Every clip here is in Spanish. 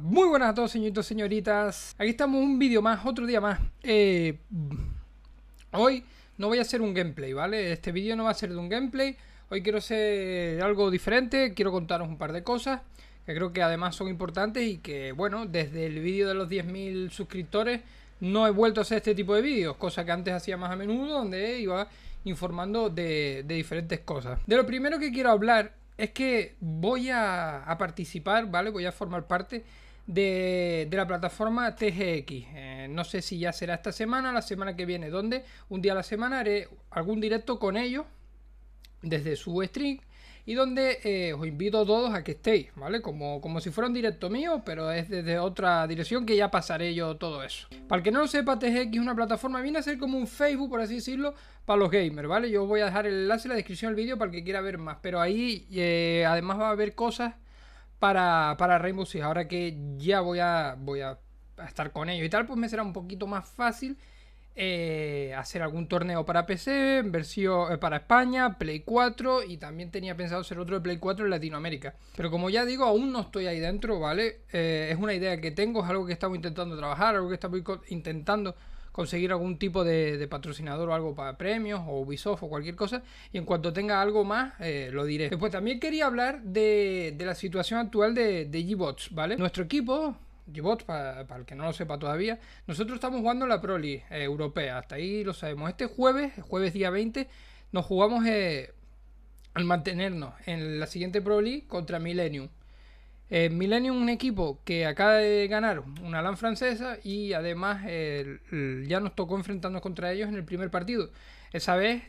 Muy buenas a todos señoritos, señoritas. Aquí estamos un vídeo más, otro día más. Eh, hoy no voy a hacer un gameplay, ¿vale? Este vídeo no va a ser de un gameplay. Hoy quiero hacer algo diferente, quiero contaros un par de cosas que creo que además son importantes y que, bueno, desde el vídeo de los 10.000 suscriptores no he vuelto a hacer este tipo de vídeos, cosa que antes hacía más a menudo, donde iba informando de diferentes cosas. De lo primero que quiero hablar es que voy a, participar, ¿vale? Voy a formar parte de, la plataforma TGX. Eh, no sé si ya será esta semana la semana que viene, donde un día a la semana haré algún directo con ellos desde su stream y donde eh, os invito a todos a que estéis, ¿vale? Como, como si fuera un directo mío, pero es desde otra dirección que ya pasaré yo todo eso. Para el que no lo sepa, TGX es una plataforma, viene a ser como un Facebook, por así decirlo, para los gamers, ¿vale? Yo voy a dejar el enlace en la descripción del vídeo para el que quiera ver más, pero ahí eh, además va a haber cosas para, para Rainbow Six. Ahora que ya voy a, voy a estar con ellos y tal, pues me será un poquito más fácil eh, hacer algún torneo para PC, versión eh, para España, Play 4 y también tenía pensado hacer otro de Play 4 en Latinoamérica. Pero como ya digo, aún no estoy ahí dentro, ¿vale? Eh, es una idea que tengo, es algo que estamos intentando trabajar, algo que estamos intentando conseguir algún tipo de, patrocinador o algo para premios o Ubisoft o cualquier cosa y en cuanto tenga algo más lo diré. Después también quería hablar de, la situación actual de, de G-Bots, ¿vale? Nuestro equipo Para, el que no lo sepa todavía, nosotros estamos jugando la Pro League eh, europea, hasta ahí lo sabemos. Este jueves, jueves día 20, nos jugamos eh, al mantenernos en la siguiente Pro League contra Millennium. Eh, Millennium un equipo que acaba de ganar una LAN francesa y además ya nos tocó enfrentarnos contra ellos en el primer partido. Esa vez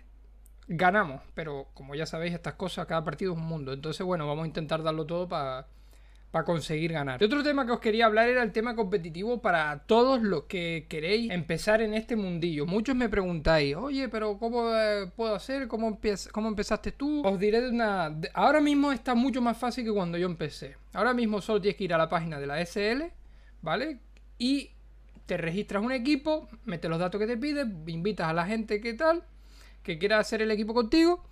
ganamos, pero como ya sabéis estas cosas, cada partido es un mundo. Entonces bueno, vamos a intentar darlo todo para para conseguir ganar. Y otro tema que os quería hablar era el tema competitivo para todos los que queréis empezar en este mundillo. Muchos me preguntáis, oye, pero ¿cómo eh, puedo hacer? ¿Cómo, ¿Cómo empezaste tú? Os diré de una... ahora mismo está mucho más fácil que cuando yo empecé. Ahora mismo solo tienes que ir a la página de la SL, ¿vale? Y te registras un equipo, metes los datos que te pide, invitas a la gente que tal, que quiera hacer el equipo contigo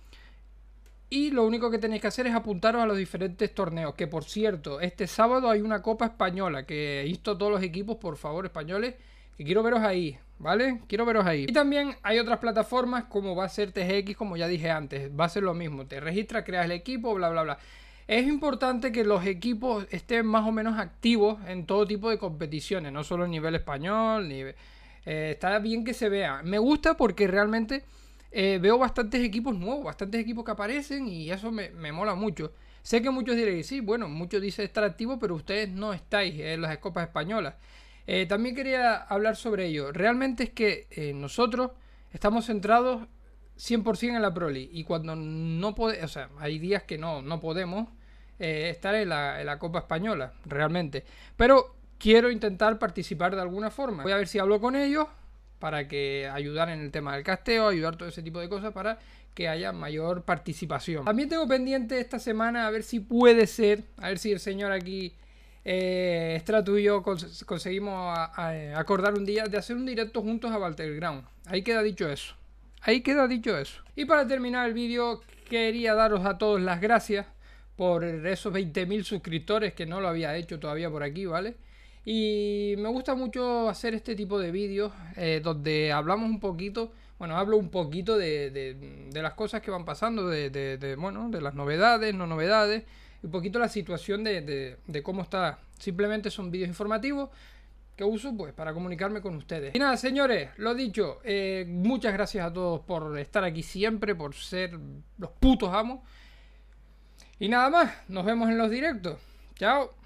y lo único que tenéis que hacer es apuntaros a los diferentes torneos. Que por cierto, este sábado hay una Copa Española. Que visto todos los equipos, por favor, españoles. Que quiero veros ahí, ¿vale? Quiero veros ahí. Y también hay otras plataformas como va a ser TGX, como ya dije antes. Va a ser lo mismo. Te registras, creas el equipo, bla, bla, bla. Es importante que los equipos estén más o menos activos en todo tipo de competiciones. No solo a nivel español. Eh, está bien que se vea. Me gusta porque realmente eh, veo bastantes equipos nuevos, bastantes equipos que aparecen y eso me, mola mucho. Sé que muchos diréis, sí, bueno, muchos dicen estar activos, pero ustedes no estáis en las copas españolas. Eh, también quería hablar sobre ello. Realmente es que eh, nosotros estamos centrados 100% en la Pro League y cuando no podemos, o sea, hay días que no, no podemos estar en la Copa Española, realmente. Pero quiero intentar participar de alguna forma. Voy a ver si hablo con ellos para que ayudar en el tema del casteo, ayudar todo ese tipo de cosas para que haya mayor participación. También tengo pendiente esta semana a ver si puede ser, a ver si el señor aquí, eh, y yo conseguimos acordar un día de hacer un directo juntos a Battleground. Ahí queda dicho eso. Ahí queda dicho eso. Y para terminar el vídeo, quería daros a todos las gracias por esos 20.000 suscriptores que no lo había hecho todavía por aquí, ¿vale? Y me gusta mucho hacer este tipo de vídeos eh, donde hablamos un poquito, bueno, hablo un poquito de, de, las cosas que van pasando, de, de, bueno, de las novedades, no novedades, un poquito la situación de, cómo está. Simplemente son vídeos informativos que uso pues para comunicarme con ustedes. Y nada, señores, lo dicho, eh, muchas gracias a todos por estar aquí siempre, por ser los putos amos. Y nada más, nos vemos en los directos. Chao.